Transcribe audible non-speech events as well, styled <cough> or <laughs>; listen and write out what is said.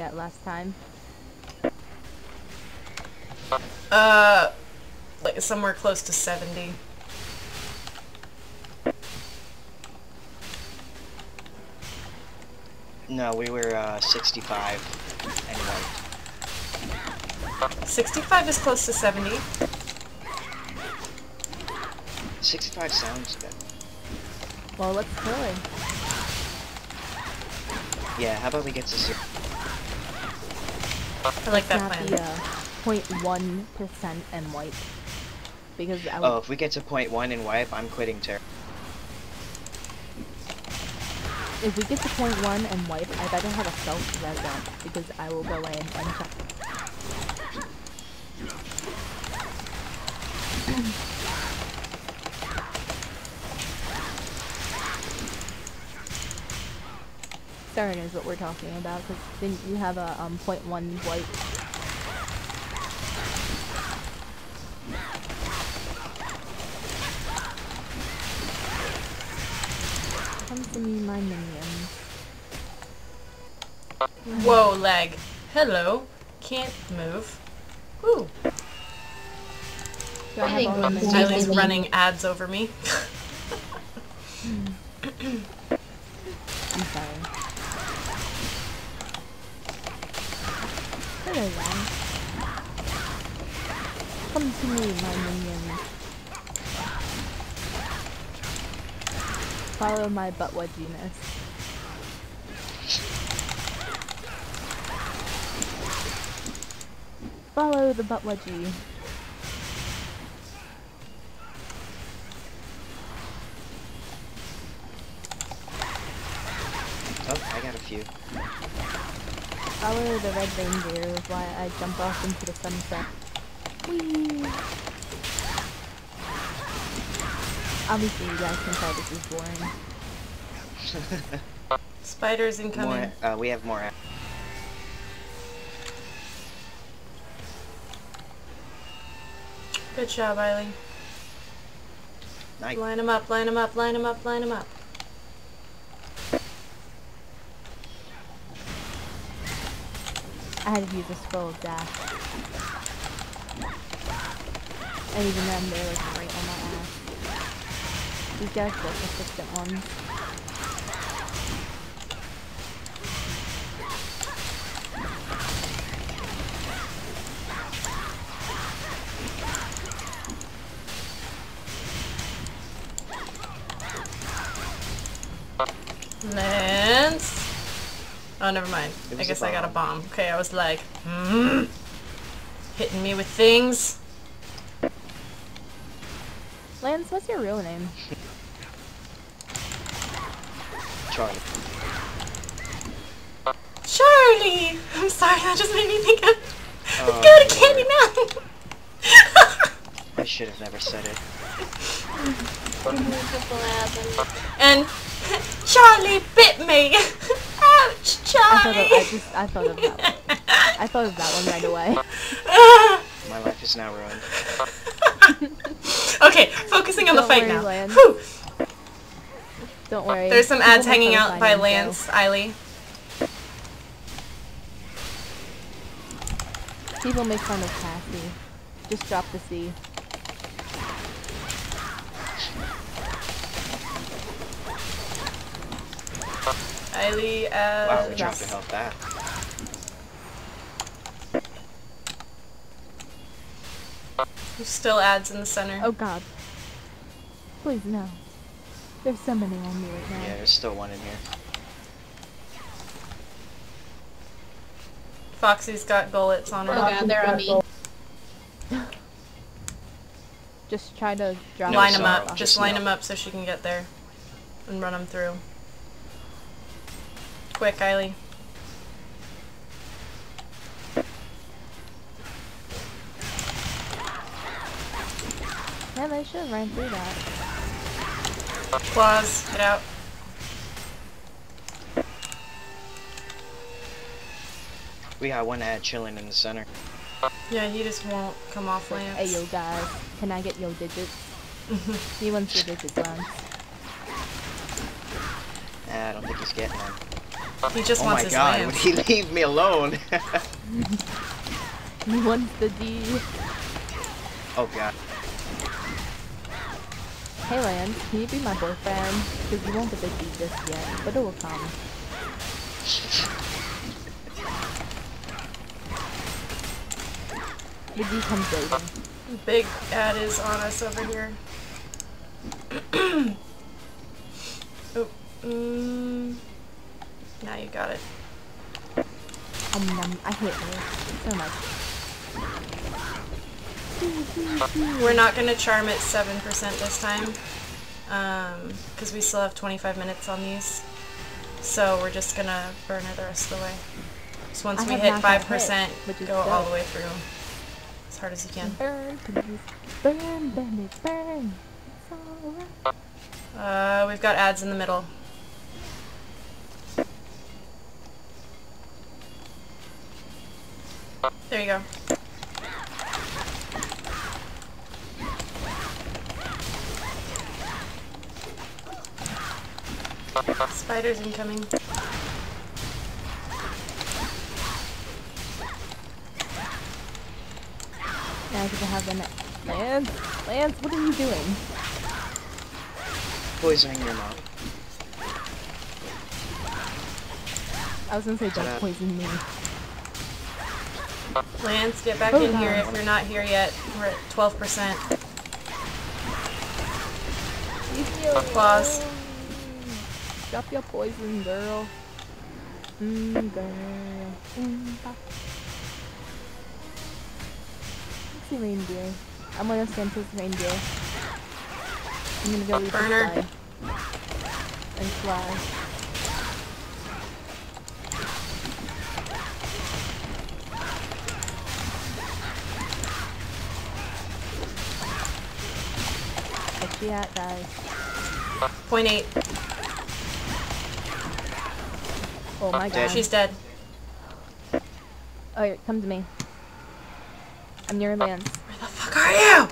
at last time? Uh, like somewhere close to 70. No, we were uh, 65 anyway. 65 is close to 70. 65 sounds good. Well, let's kill her. Yeah, how about we get to zero? I like that plan. the uh, 0.1% and wipe. Because I Oh, if we get to point one and wipe, I'm quitting Tera. if we get to 0.1 and wipe, I better have a self res up because I will go in and check. <clears throat> Stern is what we're talking about because then you have a um, 0.1 wipe. Come to me, my minions. Whoa, leg. Hello. Can't move. Woo. Do I have think all the it's minions? Eileen's Amazing. running ads over me. <laughs> <clears throat> I'm sorry. Hello. Come to me, my minions. Follow my butt wedginess. Follow the butt wedgie. Oh, I got a few. Follow the red reindeer is why I jump off into the sunset. Whee! Obviously you guys can tell this is boring. <laughs> Spiders incoming. more, uh, we have more. a- Good job, Eileen. Nice. Line them up, line them up, line them up, line them up. I had to use a scroll of dash. And even then they're like right on my ass. These guys are persistent ones. Lance. Oh, never mind. I guess I got a bomb. bomb. Okay, I was like, hmm. Hitting me with things. Lance, what's your real name? Charlie. Charlie! I'm sorry, that just made me think of. Oh, <laughs> Go to Candy Mountain! I should have never said it. and <laughs> Charlie bit me! Ouch, I thought of, just I thought of that one. I thought of that one right away. <laughs> My life is now ruined. <laughs> okay, focusing on the Don't fight worry, now. Lance. Whew. Don't worry. There's some ads make hanging out by Lance, Ailee. People make fun of Cassie. Just drop the C. Ailee, uh, Wow, we dropped that's- your health back. There's still ads in the center. Oh god. Please no. There's somebody on me right now. Yeah, there's still one in here. Foxy's got gullets on her. Oh her. god, they're on me. Just try to drop No, line them up. Just just line them up so she can get there. And run them through. Quick, Ailee. Yeah, they should have ran through that. Claws, get out. We got one ad chilling in the center. Yeah, he just won't come off Like, Lance. hey yo guys, can I get yo digits? <laughs> he wants your digits, Lance. Nah, I don't think he's getting them. He just Oh wants my his god, land. would he <laughs> leave me alone? <laughs> He wants the D. oh god. Hey Lance, can you be my boyfriend? Because you won't get the D just yet, but it will come. The D comes later. Big ad is on us over here. <clears throat> oh, mm, now you got it. Um, I hate her so much. We're not gonna charm at seven percent this time, um, because we still have 25 minutes on these. So we're just gonna burn her the rest of the way. So once I we hit not got five hit, percent, which is go all the way through as hard as you can. Burn, please. Burn, bandit, burn. It's alright. Uh, we've got ads in the middle. There you go. Spiders incoming. Now I get to have the next. Lance, Lance, what are you doing? Poisoning your mom. I was gonna say don't poison me. Lance, get back in here if you're not here yet. We're at 12%. Leave me Applause. alone. Drop your poison, girl. Mmm, girl. Mm, pop. Let's see reindeer. I'm gonna stand this reindeer. I'm gonna go Burner. And fly. She at, guys? Point eight. Oh my god. She's dead. Oh, here, come to me. I'm near Lance. Where the fuck are you?